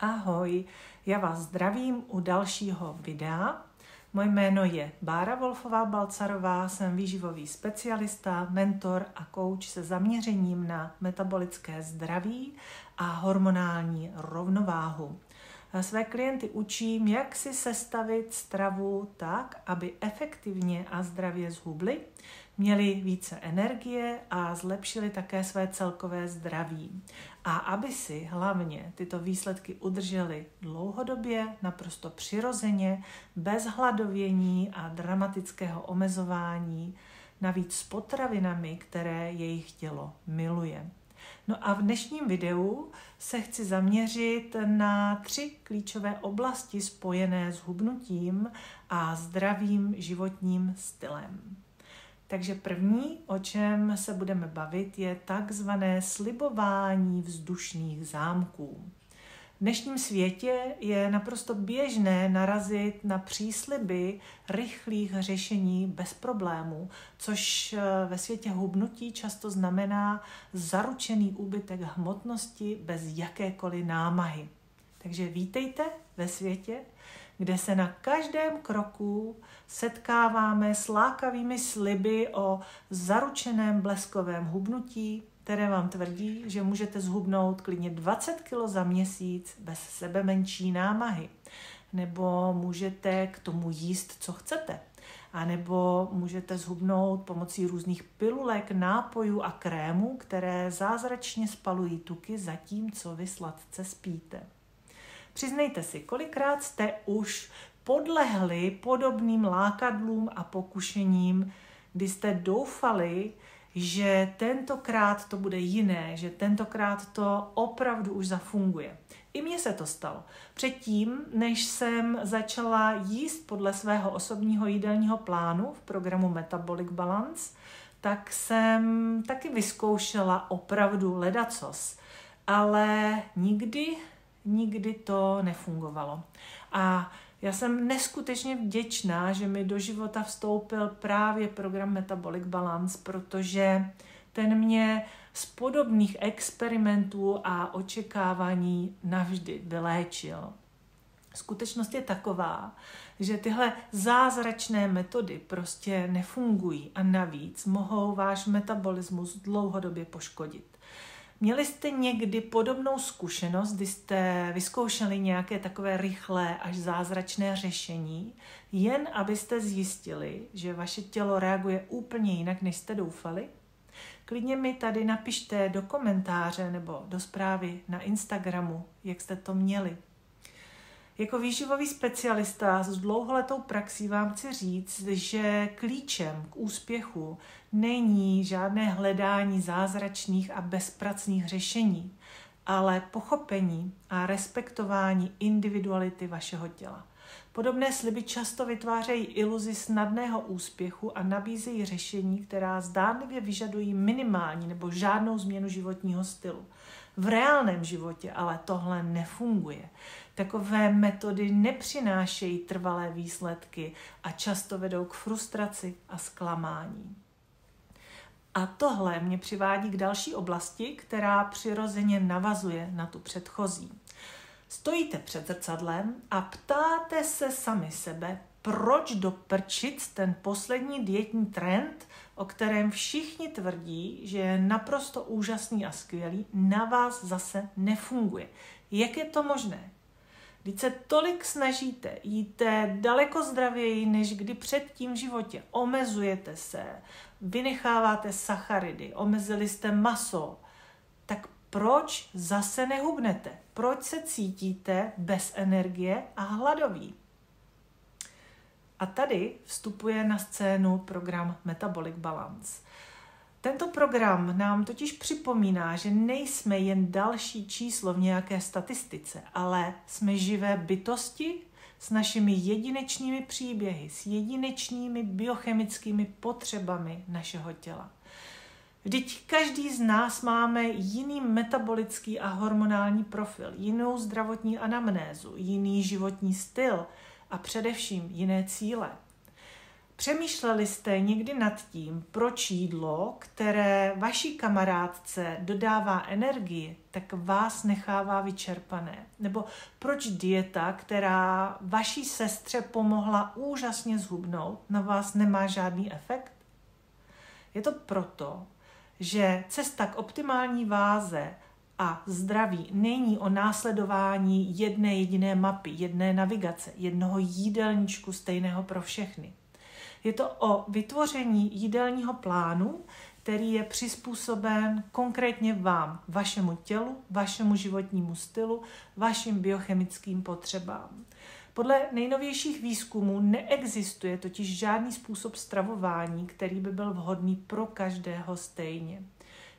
Ahoj, já vás zdravím u dalšího videa. Moje jméno je Bára Wolfová Balcarová, jsem výživový specialista, mentor a coach se zaměřením na metabolické zdraví a hormonální rovnováhu. Své klienty učím, jak si sestavit stravu tak, aby efektivně a zdravě zhubli, měli více energie a zlepšili také své celkové zdraví. A aby si hlavně tyto výsledky udrželi dlouhodobě, naprosto přirozeně, bez hladovění a dramatického omezování, navíc s potravinami, které jejich tělo miluje. No a v dnešním videu se chci zaměřit na tři klíčové oblasti spojené s hubnutím a zdravým životním stylem. Takže první, o čem se budeme bavit, je takzvané slibování vzdušných zámků. V dnešním světě je naprosto běžné narazit na přísliby rychlých řešení bez problémů, což eh, ve světě hubnutí často znamená zaručený úbytek hmotnosti bez jakékoliv námahy. Takže vítejte ve světě, kde se na každém kroku setkáváme s lákavými sliby o zaručeném bleskovém hubnutí, které vám tvrdí, že můžete zhubnout klidně 20 kg za měsíc bez sebe menší námahy. Nebo můžete k tomu jíst, co chcete. A nebo můžete zhubnout pomocí různých pilulek, nápojů a krémů, které zázračně spalují tuky, zatímco vy sladce spíte. Přiznejte si, kolikrát jste už podlehli podobným lákadlům a pokušením, kdy jste doufali, že tentokrát to bude jiné, že tentokrát to opravdu už zafunguje. I mně se to stalo. Předtím, než jsem začala jíst podle svého osobního jídelního plánu v programu Metabolic Balance, tak jsem taky vyzkoušela opravdu ledacos. Ale nikdy, nikdy to nefungovalo. A já jsem neskutečně vděčná, že mi do života vstoupil právě program Metabolic Balance, protože ten mě z podobných experimentů a očekávání navždy vyléčil. Skutečnost je taková, že tyhle zázračné metody prostě nefungují a navíc mohou váš metabolismus dlouhodobě poškodit. Měli jste někdy podobnou zkušenost, kdy jste vyzkoušeli nějaké takové rychlé až zázračné řešení, jen abyste zjistili, že vaše tělo reaguje úplně jinak, než jste doufali? Klidně mi tady napište do komentáře nebo do zprávy na Instagramu, jak jste to měli. Jako výživový specialista s dlouholetou praxí vám chci říct, že klíčem k úspěchu není žádné hledání zázračných a bezpracných řešení, ale pochopení a respektování individuality vašeho těla. Podobné sliby často vytvářejí iluzi snadného úspěchu a nabízejí řešení, která zdánlivě vyžadují minimální nebo žádnou změnu životního stylu. V reálném životě ale tohle nefunguje. Takové metody nepřinášejí trvalé výsledky a často vedou k frustraci a zklamání. A tohle mě přivádí k další oblasti, která přirozeně navazuje na tu předchozí. Stojíte před zrcadlem a ptáte se sami sebe, proč doprčit ten poslední dietní trend, o kterém všichni tvrdí, že je naprosto úžasný a skvělý, na vás zase nefunguje. Jak je to možné? Když se tolik snažíte, jíte daleko zdravěji, než kdy předtím v životě. Omezujete se, vynecháváte sacharidy, omezili jste maso, tak proč zase nehubnete? Proč se cítíte bez energie a hladoví? A tady vstupuje na scénu program Metabolic Balance. Tento program nám totiž připomíná, že nejsme jen další číslo v nějaké statistice, ale jsme živé bytosti s našimi jedinečnými příběhy, s jedinečnými biochemickými potřebami našeho těla. Vždyť každý z nás máme jiný metabolický a hormonální profil, jinou zdravotní anamnézu, jiný životní styl a především jiné cíle. Přemýšleli jste někdy nad tím, proč jídlo, které vaší kamarádce dodává energii, tak vás nechává vyčerpané? Nebo proč dieta, která vaší sestře pomohla úžasně zhubnout, na vás nemá žádný efekt? Je to proto, že cesta k optimální váze a zdraví není o následování jedné jediné mapy, jedné navigace, jednoho jídelníčku stejného pro všechny. Je to o vytvoření jídelního plánu, který je přizpůsoben konkrétně vám, vašemu tělu, vašemu životnímu stylu, vašim biochemickým potřebám. Podle nejnovějších výzkumů neexistuje totiž žádný způsob stravování, který by byl vhodný pro každého stejně.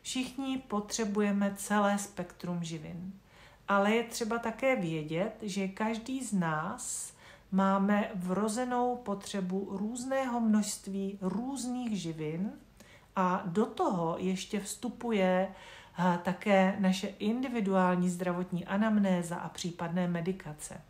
Všichni potřebujeme celé spektrum živin. Ale je třeba také vědět, že každý z nás máme vrozenou potřebu různého množství různých živin a do toho ještě vstupuje eh, také naše individuální zdravotní anamnéza a případné medikace.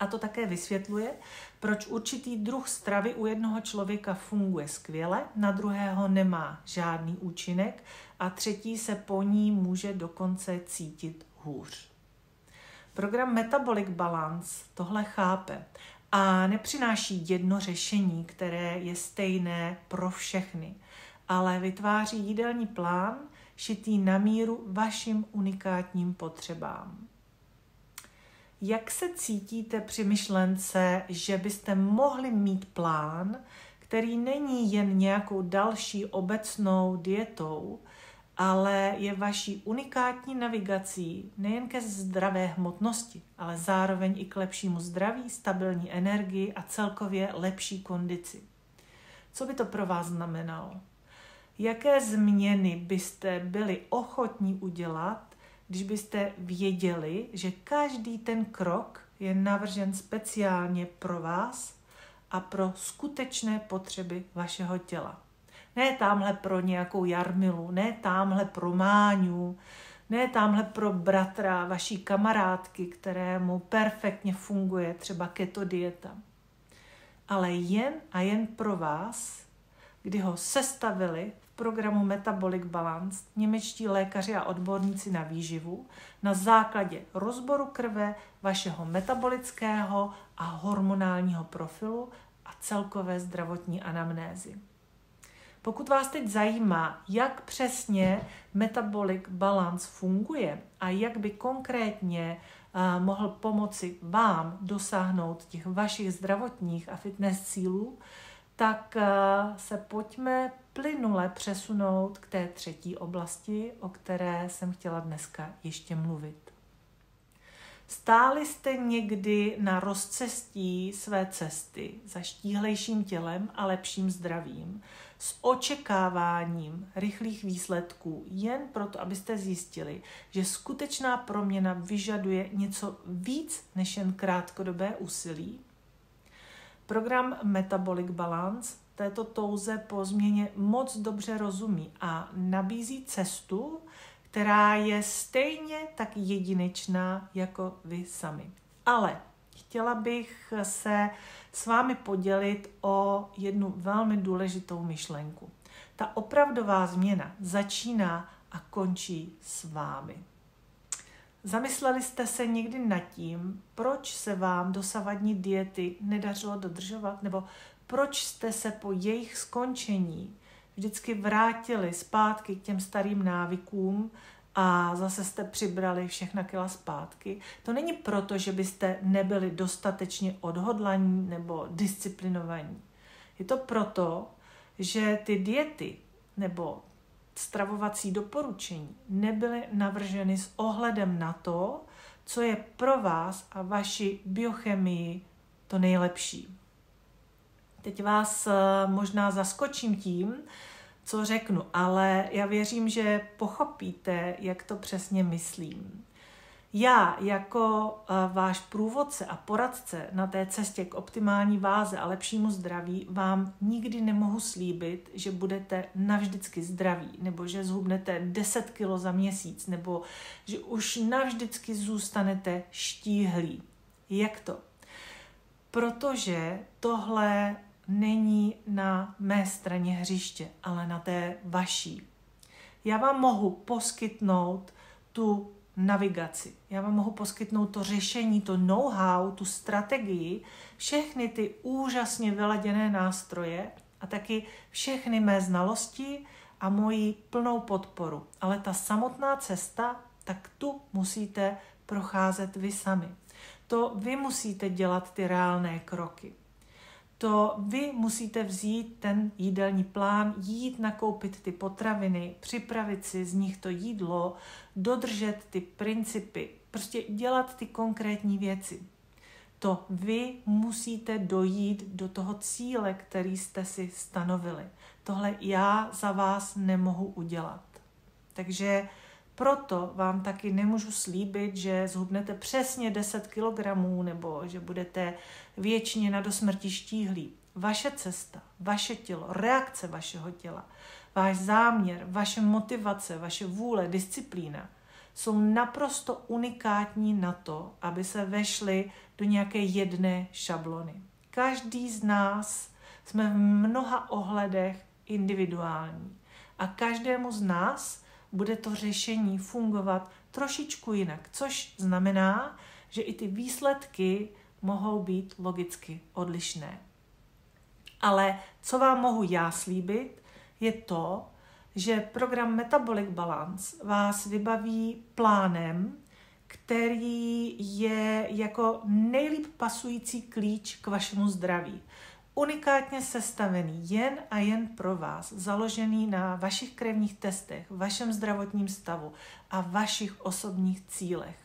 A to také vysvětluje, proč určitý druh stravy u jednoho člověka funguje skvěle, na druhého nemá žádný účinek a třetí se po ní může dokonce cítit hůř. Program Metabolic Balance tohle chápe a nepřináší jedno řešení, které je stejné pro všechny, ale vytváří jídelní plán šitý na míru vašim unikátním potřebám. Jak se cítíte při myšlence, že byste mohli mít plán, který není jen nějakou další obecnou dietou, ale je vaší unikátní navigací nejen ke zdravé hmotnosti, ale zároveň i k lepšímu zdraví, stabilní energii a celkově lepší kondici. Co by to pro vás znamenalo? Jaké změny byste byli ochotní udělat, když byste věděli, že každý ten krok je navržen speciálně pro vás a pro skutečné potřeby vašeho těla? Ne tamhle pro nějakou Jarmilu, ne tamhle pro Máňu, ne tamhle pro bratra vaší kamarádky, kterému perfektně funguje třeba keto dieta. Ale jen a jen pro vás, kdy ho sestavili programu Metabolic Balance němečtí lékaři a odborníci na výživu na základě rozboru krve, vašeho metabolického a hormonálního profilu a celkové zdravotní anamnézy. Pokud vás teď zajímá, jak přesně metabolic balance funguje a jak by konkrétně uh, mohl pomoci vám dosáhnout těch vašich zdravotních a fitness cílů, tak uh, se pojďme plynule přesunout k té třetí oblasti, o které jsem chtěla dneska ještě mluvit. Stáli jste někdy na rozcestí své cesty za štíhlejším tělem a lepším zdravím, s očekáváním rychlých výsledků, jen proto, abyste zjistili, že skutečná proměna vyžaduje něco víc než jen krátkodobé úsilí? Program Metabolic Balance této touze po změně moc dobře rozumí a nabízí cestu, která je stejně tak jedinečná jako vy sami. Ale chtěla bych se s vámi podělit o jednu velmi důležitou myšlenku. Ta opravdová změna začíná a končí s vámi. Zamysleli jste se někdy nad tím, proč se vám dosavadní diety nedařilo dodržovat, nebo proč jste se po jejich skončení vždycky vrátili zpátky k těm starým návykům a zase jste přibrali všechna kila zpátky. To není proto, že byste nebyli dostatečně odhodlaní nebo disciplinovaní. Je to proto, že ty diety nebo stravovací doporučení nebyly navrženy s ohledem na to, co je pro vás a vaši biochemii to nejlepší. Teď vás eh, možná zaskočím tím, co řeknu, ale já věřím, že pochopíte, jak to přesně myslím. Já jako eh, váš průvodce a poradce na té cestě k optimální váze a lepšímu zdraví vám nikdy nemohu slíbit, že budete navždycky zdraví, nebo že zhubnete 10 kg za měsíc, nebo že už navždycky zůstanete štíhlí. Jak to? Protože tohle není na mé straně hřiště, ale na té vaší. Já vám mohu poskytnout tu navigaci. Já vám mohu poskytnout to řešení, to know-how, tu strategii, všechny ty úžasně vyladěné nástroje a taky všechny mé znalosti a moji plnou podporu. Ale ta samotná cesta, tak tu musíte procházet vy sami. To vy musíte dělat ty reálné kroky to vy musíte vzít ten jídelní plán, jít nakoupit ty potraviny, připravit si z nich to jídlo, dodržet ty principy, prostě dělat ty konkrétní věci. To vy musíte dojít do toho cíle, který jste si stanovili. Tohle já za vás nemohu udělat. Takže proto vám taky nemůžu slíbit, že zhubnete přesně 10 kg nebo že budete věčně na dosmrti štíhlí. Vaše cesta, vaše tělo, reakce vašeho těla, váš záměr, vaše motivace, vaše vůle, disciplína jsou naprosto unikátní na to, aby se vešly do nějaké jedné šablony. Každý z nás jsme v mnoha ohledech individuální a každému z nás bude to řešení fungovat trošičku jinak, což znamená, že i ty výsledky mohou být logicky odlišné. Ale co vám mohu já slíbit, je to, že program Metabolic Balance vás vybaví plánem, který je jako nejlíp pasující klíč k vašemu zdraví unikátně sestavený jen a jen pro vás, založený na vašich krevních testech, vašem zdravotním stavu a vašich osobních cílech.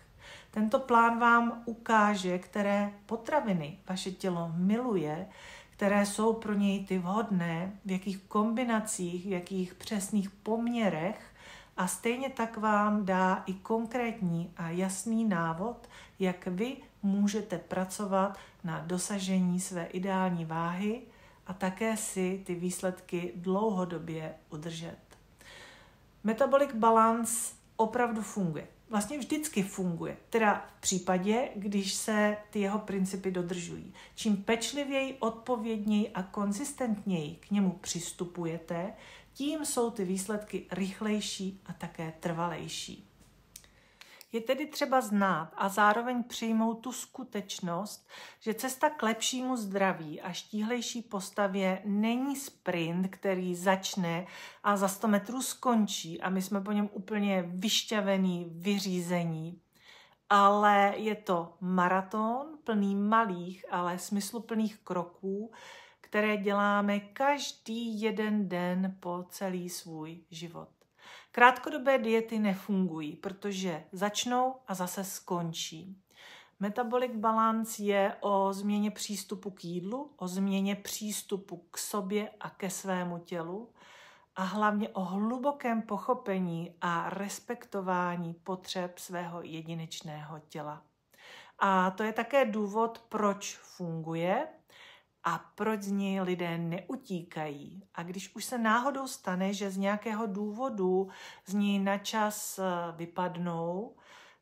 Tento plán vám ukáže, které potraviny vaše tělo miluje, které jsou pro něj ty vhodné, v jakých kombinacích, v jakých přesných poměrech a stejně tak vám dá i konkrétní a jasný návod, jak vy můžete pracovat na dosažení své ideální váhy a také si ty výsledky dlouhodobě udržet. Metabolic balance opravdu funguje. Vlastně vždycky funguje, teda v případě, když se ty jeho principy dodržují. Čím pečlivěji, odpovědněji a konzistentněji k němu přistupujete, tím jsou ty výsledky rychlejší a také trvalejší. Je tedy třeba znát a zároveň přijmout tu skutečnost, že cesta k lepšímu zdraví a štíhlejší postavě není sprint, který začne a za 100 metrů skončí a my jsme po něm úplně vyšťavený, vyřízení. Ale je to maraton plný malých, ale smysluplných kroků, které děláme každý jeden den po celý svůj život. Krátkodobé diety nefungují, protože začnou a zase skončí. Metabolic balance je o změně přístupu k jídlu, o změně přístupu k sobě a ke svému tělu a hlavně o hlubokém pochopení a respektování potřeb svého jedinečného těla. A to je také důvod, proč funguje a proč z něj lidé neutíkají. A když už se náhodou stane, že z nějakého důvodu z něj na čas eh, vypadnou,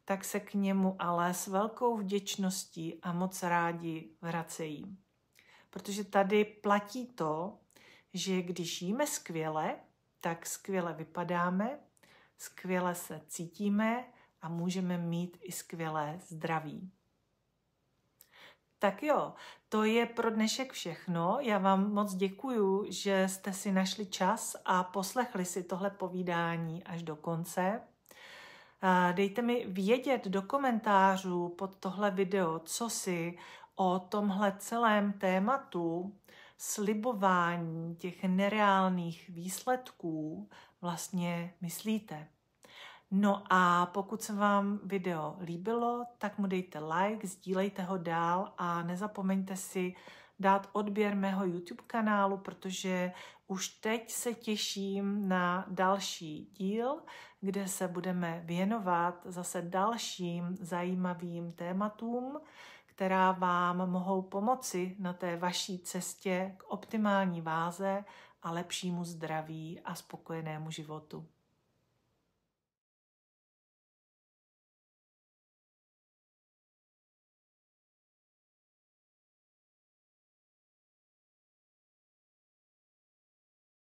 tak se k němu ale s velkou vděčností a moc rádi vracejí. Protože tady platí to, že když jíme skvěle, tak skvěle vypadáme, skvěle se cítíme a můžeme mít i skvělé zdraví. Tak jo, to je pro dnešek všechno. Já vám moc děkuju, že jste si našli čas a poslechli si tohle povídání až do konce. Dejte mi vědět do komentářů pod tohle video, co si o tomhle celém tématu slibování těch nereálných výsledků vlastně myslíte. No a pokud se vám video líbilo, tak mu dejte like, sdílejte ho dál a nezapomeňte si dát odběr mého YouTube kanálu, protože už teď se těším na další díl, kde se budeme věnovat zase dalším zajímavým tématům, která vám mohou pomoci na té vaší cestě k optimální váze a lepšímu zdraví a spokojenému životu.